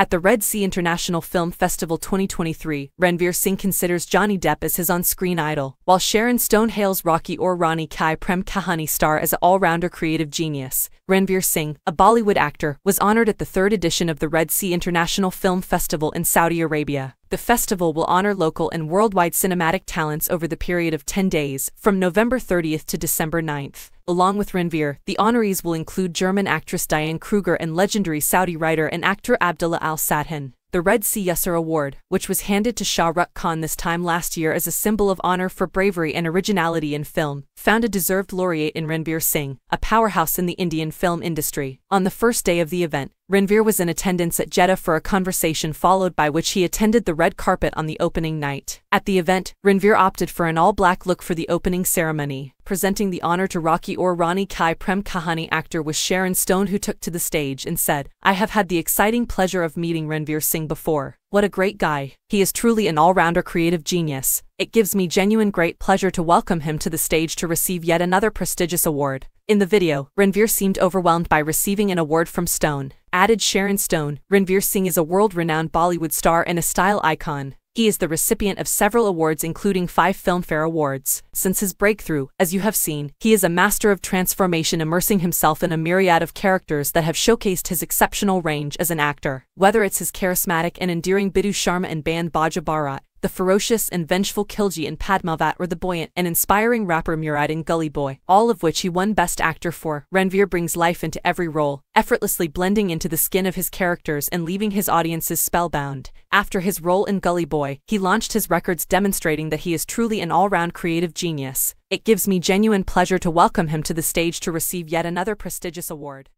At the Red Sea International Film Festival 2023, Ranveer Singh considers Johnny Depp as his on-screen idol, while Sharon Stone hails Rocky Aur Rani Kai Prem Kahani star as an all-rounder creative genius. Ranveer Singh, a Bollywood actor, was honored at the third edition of the Red Sea International Film Festival in Saudi Arabia. The festival will honor local and worldwide cinematic talents over the period of 10 days, from November 30th to December 9th. Along with Ranveer, the honorees will include German actress Diane Kruger and legendary Saudi writer and actor Abdullah Al Sadhan. The Red Sea Yusr Award, which was handed to Shah Rukh Khan this time last year as a symbol of honor for bravery and originality in film, found a deserved laureate in Ranveer Singh, a powerhouse in the Indian film industry. On the first day of the event, Ranveer was in attendance at Jeddah for a conversation followed by which he attended the red carpet on the opening night. At the event, Ranveer opted for an all-black look for the opening ceremony, presenting the honor to Rocky Aur Rani Kai Prem Kahani actor was Sharon Stone who took to the stage and said, I have had the exciting pleasure of meeting Ranveer Singh before. What a great guy. He is truly an all-rounder creative genius. It gives me genuine great pleasure to welcome him to the stage to receive yet another prestigious award. In the video, Ranveer seemed overwhelmed by receiving an award from Stone. Added Sharon Stone, Ranveer Singh is a world-renowned Bollywood star and a style icon. He is the recipient of several awards including five Filmfare Awards. Since his breakthrough, as you have seen, he is a master of transformation immersing himself in a myriad of characters that have showcased his exceptional range as an actor. Whether it's his charismatic and endearing Bittoo Sharma and band Baaja Baaraat, the ferocious and vengeful Khilji in Padmavat or the buoyant and inspiring rapper Murad in Gully Boy, all of which he won Best Actor for. Ranveer brings life into every role, effortlessly blending into the skin of his characters and leaving his audiences spellbound. After his role in Gully Boy, he launched his records demonstrating that he is truly an all-round creative genius. It gives me genuine pleasure to welcome him to the stage to receive yet another prestigious award.